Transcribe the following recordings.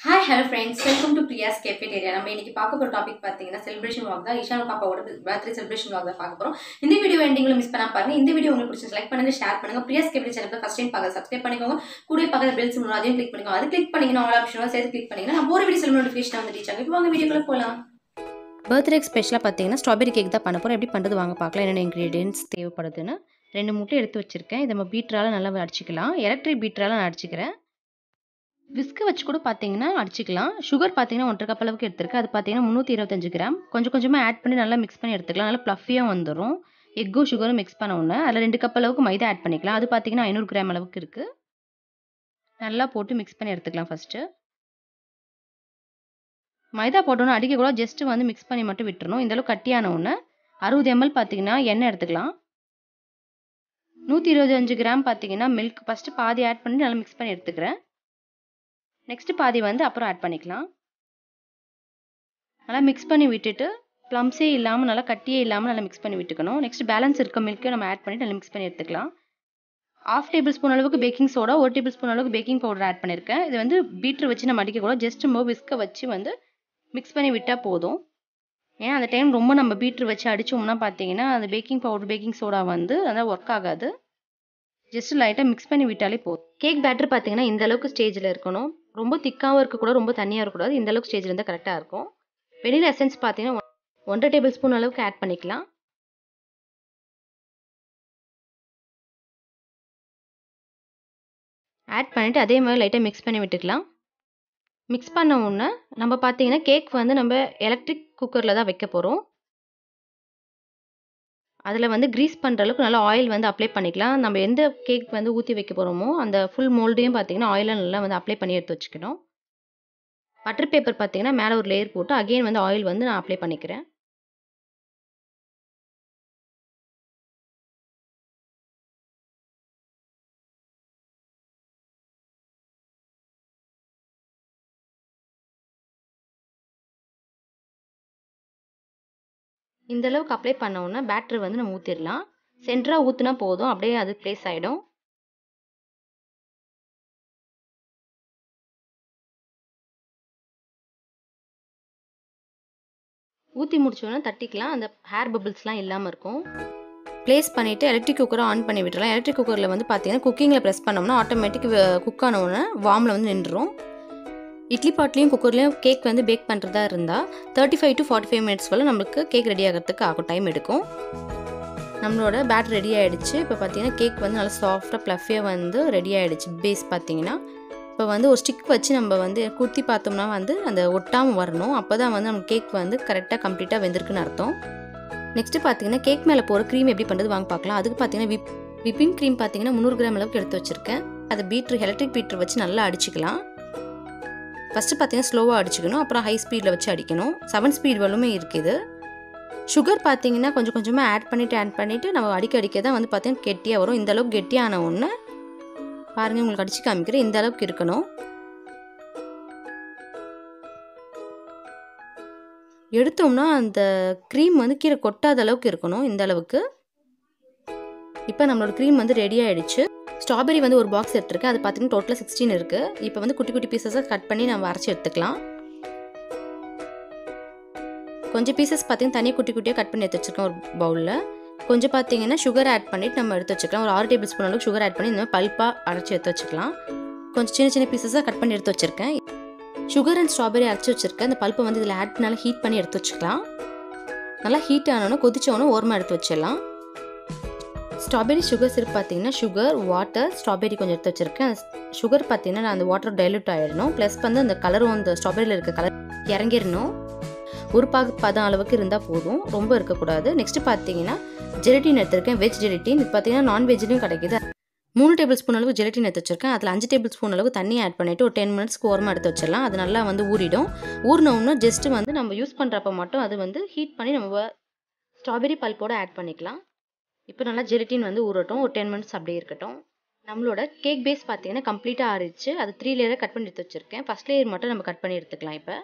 Hi hello friends welcome to Priya's cafeteria நம்ம இன்னைக்கு பார்க்க போகிற டாபிக் பார்த்தீங்கன்னா செலிப்ரேஷன் வாக் தான். இஷான் பாப்பாவோட பர்த்டே செலிப்ரேஷன் வாக் தான் பார்க்க போகிறோம் இந்த வீடியோ எண்டிங்கில் மிஸ் பண்ணாம பாருங்க. இந்த வீடியோ உங்களுக்கு பிடிச்சி லைக் பண்ணுங்க ஷேர் பண்ணுங்க. Priya's cafe channel first time பார்க்க சப்ஸ்கிரைப் பண்ணிக்கோங்க. கூட பக்கத்தில் பெல் சிம் அதையும் கிளிக் பண்ணிக்கோங்க. அது கிளிக் பண்ணிங்கன்னா ஆல் ஆப்ஷனும் சேர்த்து கிளிக் பண்ணிங்கன்னா நான் ஒரு வீடியோ செல் நோட்டிஃபிகேஷன் வந்து ரீச் ஆகும். இப்போ வாங்க வீடியோக்குள்ள போகலாம் பர்த்டேக்கு ஸ்பெஷலாக பார்த்தீங்கன்னா ஸ்ட்ராபெரி கேக் தான் பண்ண போகிறோம் எப்படி பண்ணுறது வாங்க பார்க்கலாம். என்னென்ன இன்க்ரீடியன்ஸ் தேவைப்படுதுன்னு. ரெண்டு முட்டை எடுத்து வச்சுருக்கேன். இதை நம்ம பீட்டரால் நல்லா அடிச்சிக்கலாம் எலக்ட்ரிக் பீட்டரால் நான் அடிச்சிக்கிறேன். விஸ்க்கு வச்சு கூட பார்த்தீங்கன்னா அடிச்சிக்கலாம். சுகர் பார்த்தீங்கன்னா ஒன்றரை கப் அளவுக்கு எடுத்திருக்கேன். அது பார்த்தீங்கன்னா முந்நூற்றி இருபத்தஞ்சு கிராம். கொஞ்சம் கொஞ்சமாக ஆட் பண்ணி நல்லா மிக்ஸ் பண்ணி எடுத்துக்கலாம். நல்லா ப்ளஃபியாக வந்துடும் எக்கும் சுகரும் மிக்ஸ் பண்ண ஒன்று அதில் ரெண்டு கப் அளவுக்கு மைதா ஆட் பண்ணிக்கலாம். அது பார்த்தீங்கன்னா ஐநூறு கிராம் அளவுக்கு இருக்குது நல்லா போட்டு மிக்ஸ் பண்ணி எடுத்துக்கலாம் ஃபஸ்ட்டு மைதா போட்டோன்னு அடிக்க கூட ஜஸ்ட்டு வந்து மிக்ஸ் பண்ணி மட்டும் விட்டுறணும். இந்தளவு கட்டியான ஒன்று அறுபது எம்எல் பார்த்தீங்கன்னா எண்ணெய் எடுத்துக்கலாம். நூற்றி இருபத்தஞ்சு கிராம் பார்த்தீங்கன்னா மில்க் ஃபஸ்ட்டு பாதி ஆட் பண்ணி நல்லா மிக்ஸ் பண்ணி எடுத்துக்கிறேன். நெக்ஸ்ட்டு பாதி வந்து அப்புறம் ஆட் பண்ணிக்கலாம். நல்லா மிக்ஸ் பண்ணி விட்டுட்டு ப்ளம்ஸே இல்லாமல் நல்லா கட்டியே இல்லாமல் நல்லா மிக்ஸ் பண்ணி விட்டுக்கணும். நெக்ஸ்ட் பேலன்ஸ் இருக்க மில்க்கை நம்ம ஆட் பண்ணிட்டு நல்லா மிக்ஸ் பண்ணி எடுத்துக்கலாம். ஆஃப் டேபிள் ஸ்பூன் அளவுக்கு பேக்கிங் சோடா ஒரு டேபிள் ஸ்பூன் அளவுக்கு பேக்கிங் பவுடர் ஆட் பண்ணியிருக்கேன் இது வந்து பீட்ரு வச்சு நம்ம அடிக்க ஜஸ்ட் நம்ம விஸ்கை வச்சு வந்து மிக்ஸ் பண்ணி விட்டால் போதும். ஏன்னா அந்த டைம் ரொம்ப நம்ம பீட்ரு வச்சு அடித்தோம்னா பார்த்தீங்கன்னா அந்த பேக்கிங் பவுடர் பேக்கிங் சோடா வந்து அதான் ஒர்க் ஆகாது. ஜஸ்ட் லைட்டாக மிக்ஸ் பண்ணி விட்டாலே போதும். கேக் பேட்டர் பார்த்தீங்கன்னா இந்த அளவுக்கு ஸ்டேஜில் இருக்கணும். ரொம்ப திக்காகவும் இருக்கக்கூடாது ரொம்ப தண்ணியாக இருக்கக்கூடாது. இந்தளவுக்கு ஸ்டேஜ் ஸ்டேஜில் இருந்தால் கரெக்டாக இருக்கும். வெனிலா எசன்ஸ் பார்த்தீங்கன்னா ஒன்றரை டேபிள் ஸ்பூன் அளவுக்கு ஆட் பண்ணிக்கலாம். ஆட் பண்ணிவிட்டு அதே மாதிரி லைட்டாக மிக்ஸ் பண்ணி விட்டுக்கலாம். மிக்ஸ் பண்ண உடனே நம்ம பார்த்தீங்கன்னா கேக் வந்து நம்ம எலக்ட்ரிக் குக்கரில் தான் வைக்க போகிறோம் அதில் வந்து க்ரீஸ் பண்ணுற அளவுக்கு நல்லா ஆயில் வந்து அப்ளை பண்ணிக்கலாம். நம்ம எந்த கேக் வந்து ஊற்றி வைக்க போகிறோமோ அந்த ஃபுல் மோல்டையும் பார்த்தீங்கன்னா ஆயிலை நல்லா வந்து அப்ளை பண்ணி எடுத்து வச்சுக்கணும். பட்டர் பேப்பர் பார்த்திங்கன்னா மேலே ஒரு லேயர் போட்டு அகெயின் வந்து ஆயில் வந்து நான் அப்ளை பண்ணிக்கிறேன். இந்த அளவுக்கு அப்ளை பண்ணோன்னா பேட்டரி வந்து நம்ம ஊற்றிடலாம் சென்டராக ஊற்றினா போதும். அப்படியே அது ப்ளேஸ் ஆகிடும் ஊற்றி முடிச்சோன்னா தட்டிக்கலாம். அந்த ஹேர் பபிள்ஸ்லாம் இல்லாமல் இருக்கும். ப்ளேஸ் பண்ணிவிட்டு எலக்ட்ரிக் குக்கரை ஆன் பண்ணி விட்டுறலாம். எலக்ட்ரிக் குக்கரில் வந்து பார்த்தீங்கன்னா குக்கிங்கில் ப்ரெஸ் பண்ணோம்னா ஆட்டோமேட்டிக் குக் ஆனவுடனே வார்மில் வந்து நின்றுடும் இட்லி பாட்லேயும் குக்கர்லேயும் கேக் வந்து பேக் பண்ணுறதா இருந்தால் thirty five to forty five minutes போல் நம்மளுக்கு கேக் ரெடி ஆகிறதுக்கு ஆகும். டைம் எடுக்கும். நம்மளோட பேட் ரெடி ஆகிடுச்சு இப்போ பார்த்தீங்கன்னா கேக் வந்து நல்லா சாஃப்டாக ப்ளஃபியாக வந்து ரெடி ஆகிடுச்சு பேஸ் பார்த்தீங்கன்னா இப்போ வந்து ஒரு ஸ்டிக் வச்சு நம்ம வந்து குத்தி பார்த்தோம்னா வந்து அந்த ஒட்டாமல் வரணும். அப்போ தான் வந்து நம்ம கேக் வந்து கரெக்டாக கம்ப்ளீட்டாக வெந்திருக்குன்னு அர்த்தம். நெக்ஸ்ட்டு பார்த்தீங்கன்னா கேக் மேலே போகிற க்ரீம் எப்படி பண்ணுறது வாங்க பார்க்கலாம் அதுக்கு பார்த்தீங்கன்னா விப் விப்பிங் க்ரீம் பார்த்தீங்கன்னா முந்நூறு கிராம் அளவுக்கு எடுத்து வச்சுருக்கேன். அதை பீட்ரு எலக்ட்ரிக் பீட்ரு வச்சு நல்லா அடிச்சுக்கலாம். ஃபஸ்ட்டு பார்த்தீங்கன்னா ஸ்லோவாக அடிச்சுக்கணும். அப்புறம் ஹை ஸ்பீடில் வச்சு அடிக்கணும். செவன் ஸ்பீட் வலுமே இருக்குது. சுகர் பார்த்தீங்கன்னா கொஞ்சம் கொஞ்சமாக ஆட் பண்ணிவிட்டு ஆட் பண்ணிவிட்டு நம்ம அடிக்க அடிக்க தான் வந்து பார்த்தீங்கன்னா கெட்டியாக வரும். இந்தளவுக்கு கெட்டியான ஒன்று பாருங்கள் உங்களுக்கு அடித்து காமிக்கிறேன். இந்த அளவுக்கு இருக்கணும். எடுத்தோம்னா அந்த க்ரீம் வந்து கீழே கொட்டாத அளவுக்கு இருக்கணும். இந்த அளவுக்கு. இப்போ நம்மளோட க்ரீம் வந்து ரெடி ஆகிடுச்சு ஸ்ட்ராபெரி வந்து ஒரு பாக்ஸ் எடுத்துருக்கேன் அது பார்த்தீங்கன்னா டோட்டலாக சிக்ஸ்டீன் இருக்குது இப்போ வந்து குட்டி குட்டி பீசஸாக கட் பண்ணி நம்ம அரைச்சி எடுத்துக்கலாம். கொஞ்சம் பீசஸ் பார்த்தீங்கன்னா தனியாக குட்டி குட்டியாக கட் பண்ணி எடுத்து வச்சுருக்கேன் ஒரு பவுலில் கொஞ்சம் பார்த்தீங்கன்னா சுகர் ஆட் பண்ணிவிட்டு நம்ம எடுத்து வச்சுக்கலாம் ஒரு ஆறு டேபிள் ஸ்பூன் அளவுக்கு சுகர் ஆட் பண்ணி இந்த மாதிரி பல்பாக அரைச்சி எடுத்து வச்சுக்கலாம். கொஞ்சம் சின்ன சின்ன பீசஸாக கட் பண்ணி எடுத்து வச்சுருக்கேன். சுகர் அண்ட் ஸ்ட்ராபெரி அரைச்சி வச்சுருக்கேன். அந்த பல்ப்பை வந்து இதில் ஆட் நல்லா ஹீட் பண்ணி எடுத்து வச்சுக்கலாம். நல்லா ஹீட் ஆனோன்னு கொதிச்சோன்னு ஓரமாக எடுத்து வச்சிடலாம். ஸ்ட்ராபெரி சுகர் சிரப் பார்த்தீங்கன்னா சுகர் வாட்டர் ஸ்ட்ராபெரி கொஞ்சம் எடுத்து வச்சுருக்கேன். சுகர் பார்த்தீங்கன்னா நான் அந்த வாட்டர் டைலூட் ஆகிடணும் ப்ளஸ் வந்து அந்த கலரும் அந்த ஸ்ட்ராபெரியில் இருக்க கலர் இறங்கிடணும். ஒரு பாகு பதம் அளவுக்கு இருந்தால் போதும். ரொம்ப இருக்கக்கூடாது. நெக்ஸ்ட்டு பார்த்தீங்கன்னா ஜெலட்டின் எடுத்திருக்கேன். வெஜ் ஜெலட்டின் இது பார்த்தீங்கன்னா நான்வெஜ்லையும் கிடைக்கிது. மூணு டேபிள் ஸ்பூன் அளவுக்கு ஜெலட்டின் எடுத்து வச்சிருக்கேன். அதில் அஞ்சு டேபிள் ஸ்பூன் அளவுக்கு தண்ணி ஆட் பண்ணிவிட்டு ஒரு டென் மினிட்ஸ்க்கு ஓரமாக எடுத்து வச்சிடலாம். அது நல்லா வந்து ஊறிடும். ஊறினோம்னா ஜஸ்ட்டு வந்து நம்ம யூஸ் பண்ணுறப்ப மட்டும் அது வந்து ஹீட் பண்ணி நம்ம ஸ்ட்ராபெரி பல்போடு ஆட் பண்ணிக்கலாம். இப்போ நல்லா ஜெலட்டின் வந்து ஊறட்டும். ஒரு டென் மினிட்ஸ் அப்படியே இருக்கட்டும். நம்மளோட கேக் பேஸ் பார்த்தீங்கன்னா கம்ப்ளீட்டாக ஆறிச்சு அது த்ரீ லேயராக கட் பண்ணி எடுத்து வச்சுருக்கேன். ஃபஸ்ட் லேயர் மட்டும் நம்ம கட் பண்ணி எடுத்துக்கலாம் இப்போ.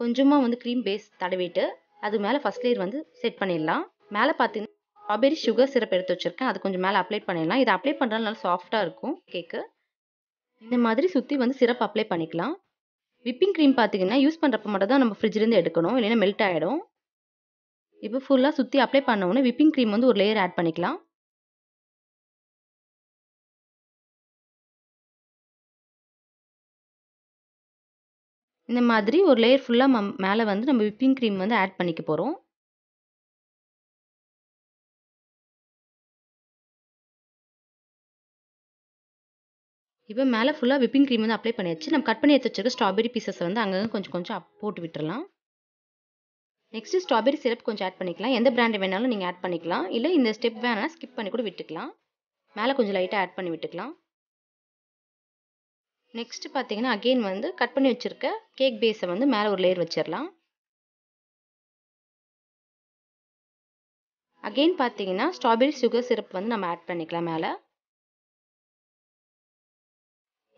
கொஞ்சமாக வந்து க்ரீம் பேஸ் தடவிட்டு அது மேலே ஃபஸ்ட் லேயர் வந்து செட் பண்ணிடலாம். மேலே பார்த்தீங்கன்னா ஸ்ட்ராபெரி சுகர் சிரப் எடுத்து வச்சுருக்கேன். அது கொஞ்சம் மேலே அப்ளை பண்ணிடலாம். இதை அப்ளை பண்ணுறது நல்லா சாஃப்டாக இருக்கும் கேக்கு இந்த மாதிரி சுற்றி வந்து சிரப் அப்ளை பண்ணிக்கலாம். விப்பிங் க்ரீம் பார்த்தீங்கன்னா யூஸ் பண்ணுறப்ப மட்டும் தான் நம்ம ஃப்ரிட்ஜ்லேருந்து எடுக்கணும். இல்லைன்னா மெல்ட் ஆகிடும் இப்போ ஃபுல்லாக சுற்றி அப்ளை பண்ண உடனே விப்பிங் க்ரீம் வந்து ஒரு லேயர் ஆட் பண்ணிக்கலாம். இந்த மாதிரி ஒரு லேயர் ஃபுல்லாக மேலே வந்து நம்ம விப்பிங் க்ரீம் வந்து ஆட் பண்ணிக்க போகிறோம் இப்போ மேலே ஃபுல்லாக விப்பிங் க்ரீம் வந்து அப்ளை பண்ணியாச்சு. நம்ம கட் பண்ணி எடுத்து வச்சிருக்க ஸ்ட்ராபெரி பீசஸை வந்து அங்கங்கே கொஞ்சம் கொஞ்சம் போட்டு விட்டுறலாம். நெக்ஸ்ட்டு ஸ்ட்ராபெரி சிரப் கொஞ்சம் ஆட் பண்ணிக்கலாம். எந்த பிராண்ட் வேணாலும் நீங்கள் ஆட் பண்ணிக்கலாம். இல்லை இந்த ஸ்டெப் வேணால் ஸ்கிப் பண்ணி கூட விட்டுக்கலாம். மேலே கொஞ்சம் லைட்டாக ஆட் பண்ணி விட்டுக்கலாம். நெக்ஸ்ட் பார்த்தீங்கன்னா அகெயின் வந்து கட் பண்ணி வச்சுருக்க கேக் பேஸை வந்து மேலே ஒரு லேயர் வச்சிடலாம் அகெயின் பார்த்தீங்கன்னா ஸ்ட்ராபெரி சுகர் சிரப் வந்து நம்ம ஆட் பண்ணிக்கலாம் மேலே.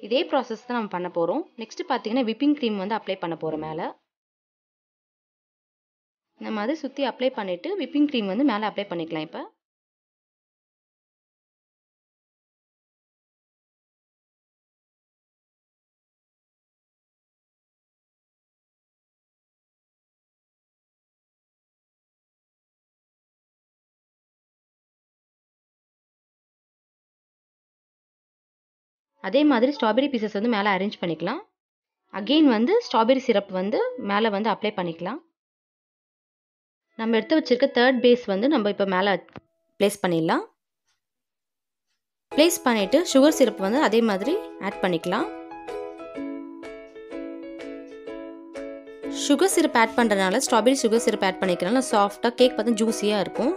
இதே ப்ராசஸ் தான் நம்ம பண்ண போகிறோம் நெக்ஸ்ட் பார்த்தீங்கன்னா விப்பிங் க்ரீம் வந்து அப்ளை பண்ண போகிறோம் மேலே. நம்ம அதை சுற்றி அப்ளை பண்ணிவிட்டு விப்பிங் க்ரீம் வந்து மேலே அப்ளை பண்ணிக்கலாம் இப்போ. அதே மாதிரி ஸ்ட்ராபெரி பீசஸ் வந்து மேலே அரேஞ்ச் பண்ணிக்கலாம். அகெயின் வந்து ஸ்ட்ராபெரி சிரப் வந்து மேலே வந்து அப்ளை பண்ணிக்கலாம். நம்ம எடுத்து வச்சுருக்க தேர்ட் பேஸ் வந்து நம்ம இப்போ மேலே ப்ளேஸ் பண்ணிடலாம். ப்ளேஸ் பண்ணிவிட்டு சுகர் சிரப் வந்து அதே மாதிரி ஆட் பண்ணிக்கலாம். சுகர் சிரப் ஆட் பண்ணுறதுனால ஸ்ட்ராபெரி சுகர் சிரப் ஆட் பண்ணிக்கிறனால சாஃப்டாக கேக் பார்த்தா ஜூஸியாக இருக்கும்.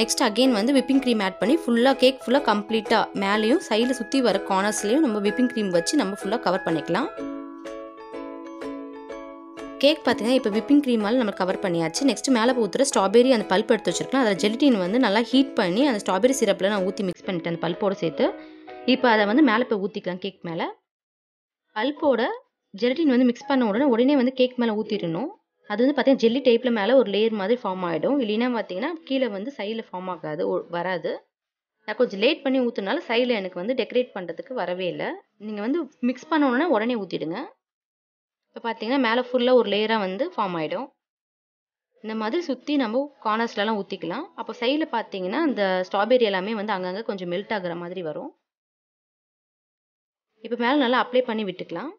நெக்ஸ்ட் அகெயின் வந்து விப்பிங் க்ரீம் ஆட் பண்ணி ஃபுல்லாக கேக் ஃபுல்லாக கம்ப்ளீட்டாக மேலேயும் சைடில் சுற்றி வர கார்னர்ஸ்லேயும் நம்ம விப்பிங் க்ரீம் வச்சு நம்ம ஃபுல்லாக கவர் பண்ணிக்கலாம். கேக் பார்த்தீங்கன்னா இப்போ விப்பிங் க்ரீமால் நம்ம கவர் பண்ணியாச்சு. நெக்ஸ்ட் மேலே ஊற்றுற ஸ்ட்ராபெரி அந்த பல்ப் எடுத்து வச்சிருக்கலாம் அதில் ஜெலிட்டின் வந்து நல்லா ஹீட் பண்ணி அந்த ஸ்ட்ராபெரி சிரப்பில் நான் ஊற்றி மிக்ஸ் பண்ணிட்டேன் அந்த பல்ப்போடு சேர்த்து. இப்போ அதை வந்து மேலே போய் ஊற்றிக்கலாம் கேக் மேலே. பல்ப்போட ஜெலட்டின் வந்து மிக்ஸ் பண்ண உடனே உடனே வந்து கேக் மேலே ஊற்றிடணும் அது வந்து பார்த்தீங்கன்னா ஜெல்லி டைப்பில் மேலே ஒரு லேயர் மாதிரி ஃபார்ம் ஆகிடும் இல்லைன்னா பார்த்தீங்கன்னா கீழே வந்து சைடில் ஃபார்ம் ஆகாது வராது. நான் கொஞ்சம் லேட் பண்ணி ஊற்றுனால சைடில் எனக்கு வந்து டெக்கரேட் பண்ணுறதுக்கு வரவே இல்லை. நீங்கள் வந்து மிக்ஸ் பண்ண உடனே உடனே ஊற்றிடுங்க இப்போ பார்த்தீங்கன்னா மேலே ஃபுல்லாக ஒரு லேயராக வந்து ஃபார்ம் ஆகிடும் இந்த மாதிரி சுற்றி நம்ம கார்னர்ஸ்லலாம் ஊற்றிக்கலாம் அப்போ சைடில் பார்த்தீங்கன்னா இந்த ஸ்ட்ராபெரி எல்லாமே வந்து அங்கங்கே கொஞ்சம் மெல்ட் ஆகுற மாதிரி வரும். இப்போ மேலே நல்லா அப்ளை பண்ணி விட்டுக்கலாம்.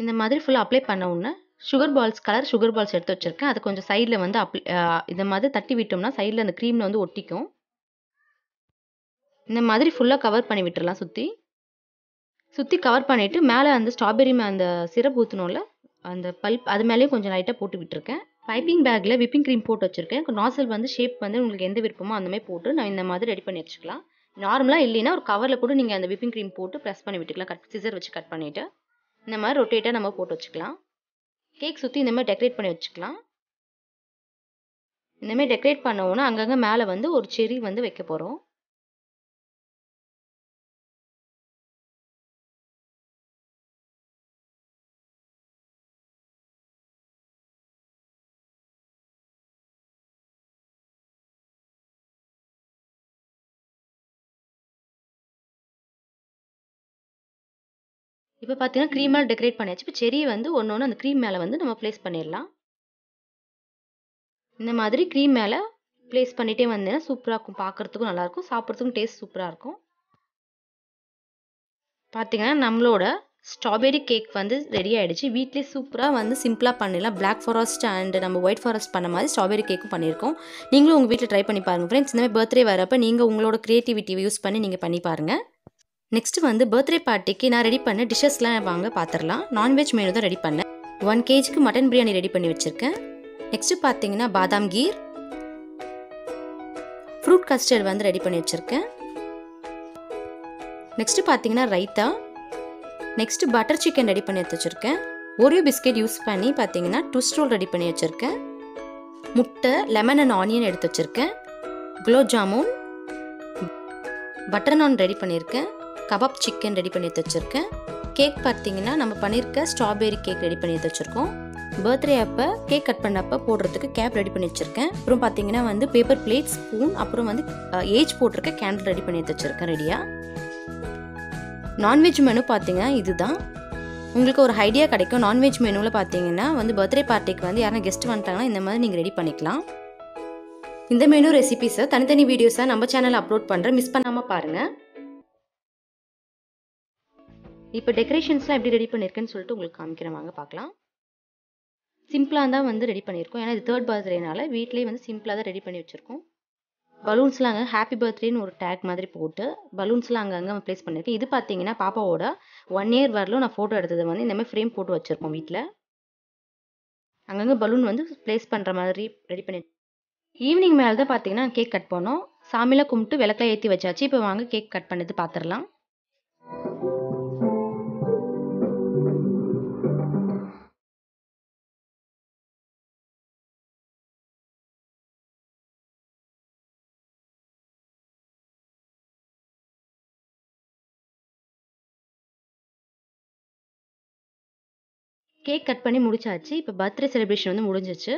இந்த மாதிரி ஃபுல்லாக அப்ளை பண்ண உடனே sugar balls colour sugar balls எடுத்து வச்சுருக்கேன். அது கொஞ்சம் சைடில் வந்து அப்ளை இந்த மாதிரி தட்டி விட்டோம்னா சைடில் அந்த க்ரீமில் வந்து ஒட்டிக்கும். இந்த மாதிரி ஃபுல்லாக கவர் பண்ணி விட்டுரலாம் சுற்றி சுற்றி கவர் பண்ணிவிட்டு மேலே அந்த ஸ்ட்ராபெரி அந்த சிரப் ஊற்றணும்ல அந்த பல்ப் அது மேலேயும் கொஞ்சம் லைட்டாக போட்டு விட்டுருக்கேன். பைப்பிங் பேக்கில் விப்பிங் க்ரீம் போட்டு வச்சுருக்கேன். நாசல் வந்து ஷேப் வந்து உங்களுக்கு எந்த விருப்பமோ அந்த மாதிரி போட்டு நான் இந்த மாதிரி ரெடி பண்ணி வச்சுக்கலாம். நார்மலாக இல்லைன்னா ஒரு கவரில் கூட நீங்கள் அந்த விப்பிங் க்ரீம் போட்டு ப்ரெஸ் பண்ணி விட்டுக்கலாம். கட் சிசர் வச்சு கட் பண்ணிவிட்டு இந்த மாதிரி ரொட்டேட்டாக நம்ம போட்டு வச்சுக்கலாம். கேக் சுற்றி இந்த மாதிரி டெக்கரேட் பண்ணி வச்சுக்கலாம். இந்தமாதிரி டெக்கரேட் பண்ணோன்னா அங்கங்கே மேலே வந்து ஒரு செரி வந்து வைக்க போகிறோம் இப்போ பார்த்தீங்கன்னா க்ரீமால் டெக்கரேட் பண்ணியாச்சு. இப்போ செரியை வந்து ஒன்று ஒன்று அந்த க்ரீம் மேலே வந்து நம்ம ப்ளேஸ் பண்ணிடலாம். இந்த மாதிரி க்ரீம் மேலே ப்ளேஸ் பண்ணிகிட்டே வந்தேன்னா சூப்பராக இருக்கும். பார்க்குறதுக்கும் நல்லாயிருக்கும் சாப்பிட்றதுக்கும் டேஸ்ட் சூப்பராக இருக்கும். பார்த்தீங்கன்னா நம்மளோட ஸ்ட்ராபெரி கேக் வந்து ரெடி ஆகிடுச்சு வீட்லேயே சூப்பராக வந்து சிம்பிளாக பண்ணிடலாம். பிளாக் ஃபாரஸ்ட் அண்ட் நம்ம ஒயிட் ஃபாரஸ்ட் பண்ண மாதிரி ஸ்ட்ராபெரி கேக்கும் பண்ணியிருக்கோம். நீங்களும் உங்கள் வீட்டில் ட்ரை பண்ணி பாருங்கள் ஃப்ரெண்ட்ஸ் இந்த மாதிரி பர்த்டே வரப்போ நீங்கள் உங்களோட க்ரியேட்டிவிட்டியை யூஸ் பண்ணி நீங்கள் பண்ணி பாருங்கள் நெக்ஸ்ட் வந்து பர்த்டே பார்ட்டிக்கு நான் ரெடி பண்ண டிஷ்ஷஸ்லாம் வாங்க பார்த்துடலாம் நான்வெஜ் மெனு தான் ரெடி பண்ணேன். ஒன் கேஜிக்கு மட்டன் பிரியாணி ரெடி பண்ணி வச்சுருக்கேன். நெக்ஸ்ட்டு பார்த்தீங்கன்னா பாதாம் கீர். ஃப்ரூட் கஸ்டர்ட் வந்து ரெடி பண்ணி வச்சுருக்கேன். நெக்ஸ்ட்டு பார்த்தீங்கன்னா raita. Next butter chicken ready பண்ணி எடுத்து வச்சுருக்கேன். ஒரியோ பிஸ்கெட் யூஸ் பண்ணி பார்த்தீங்கன்னா ட்விஸ்ட் ரோல் ரெடி பண்ணி வச்சுருக்கேன். முட்டை லெமன் அண்ட் ஆனியன் எடுத்து வச்சுருக்கேன். குலோப் ஜாமுன் பட்டர் நான் ரெடி பண்ணியிருக்கேன். கபாப் சிக்கன் ரெடி பண்ணி எடுத்து வச்சுருக்கேன். கேக் பார்த்தீங்கன்னா நம்ம பண்ணியிருக்க ஸ்ட்ராபெரி கேக் ரெடி பண்ணி எடுத்து வச்சுருக்கோம். பர்த்டே அப்போ கேக் கட் பண்ணப்போ போடுறதுக்கு கேப் ரெடி பண்ணி வச்சுருக்கேன். அப்புறம் பார்த்தீங்கன்னா வந்து பேப்பர் பிளேட் ஸ்பூன் அப்புறம் வந்து ஏஜ் போட்டிருக்க கேண்டில் ரெடி பண்ணி எடுத்து வச்சுருக்கேன் ரெடியாக நான்வெஜ் மெனு பார்த்தீங்கன்னா இதுதான். உங்களுக்கு ஒரு ஐடியா கிடைக்கும். நான்வெஜ் மெனுவில் பார்த்தீங்கன்னா வந்து பர்த்டே பார்ட்டிக்கு வந்து யாரும் கெஸ்ட் வந்துட்டாங்கன்னா இந்த மாதிரி நீங்கள் ரெடி பண்ணிக்கலாம். இந்த மெனு ரெசிபிஸை தனித்தனி வீடியோஸை நம்ம சேனலில் அப்லோட் பண்ணுறேன் மிஸ் பண்ணாமல் பாருங்கள் இப்போ டெக்கரேஷன்ஸ்லாம் எப்படி ரெடி பண்ணியிருக்கேன்னு சொல்லிட்டு உங்களுக்கு காமிக்கிறேன். வாங்க பார்க்கலாம். சிம்பிளாக தான் வந்து ரெடி பண்ணியிருக்கோம். ஏன்னா இது தேர்ட் பர்த்டேனால வீட்லேயே வந்து சிம்பிளாக தான் ரெடி பண்ணி வச்சுருக்கோம். பலூன்ஸ்லாம் அங்கே ஹாப்பி பர்த்டேன்னு ஒரு டேக் மாதிரி போட்டு பலூன்ஸ்லாம் அங்கங்கே ப்ளேஸ் பண்ணியிருக்கேன். இது பார்த்தீங்கன்னா பாப்பாவோட ஒன் இயர் வரலும் நான் ஃபோட்டோ எடுத்தது வந்து இந்த மாதிரி ஃப்ரேம் போட்டு வச்சுருக்கோம் வீட்டில் அங்கங்கே பலூன் வந்து ப்ளேஸ் பண்ணுற மாதிரி ரெடி பண்ணி ஈவினிங் மேலே தான் பார்த்தீங்கன்னா கேக் கட் பண்ணோம். சாமியில் கும்பிட்டு விளக்கில் ஏற்றி வச்சாச்சு. இப்போ வாங்க கேக் கட் பண்ணது பார்த்துடலாம் கேக் கட் பண்ணி முடிச்சாச்சு. இப்போ பர்த்டே செலிப்ரேஷன் வந்து முடிஞ்சிச்சு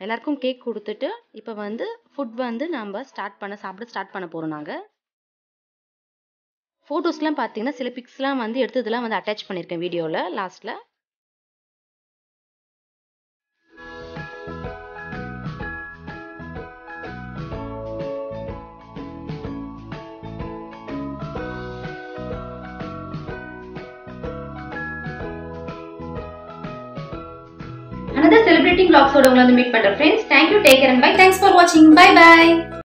எல்லாருக்கும் கேக் கொடுத்துட்டு இப்போ வந்து ஃபுட் வந்து நம்ம ஸ்டார்ட் பண்ண சாப்பிட ஸ்டார்ட் பண்ண போகிறோம் நாங்கள் ஃபோட்டோஸ்லாம் பார்த்தீங்கன்னா சில பிக்ஸ்லாம் வந்து எடுத்ததெல்லாம் வந்து அட்டாச் பண்ணியிருக்கேன் வீடியோவில் லாஸ்ட்டில் செலிப்ரேட்டிங் பிளாக்ஸோட உங்களை வந்து மீட் பண்ணுறேன் friends thank you take care and bye thanks for வாட்சிங் பை பை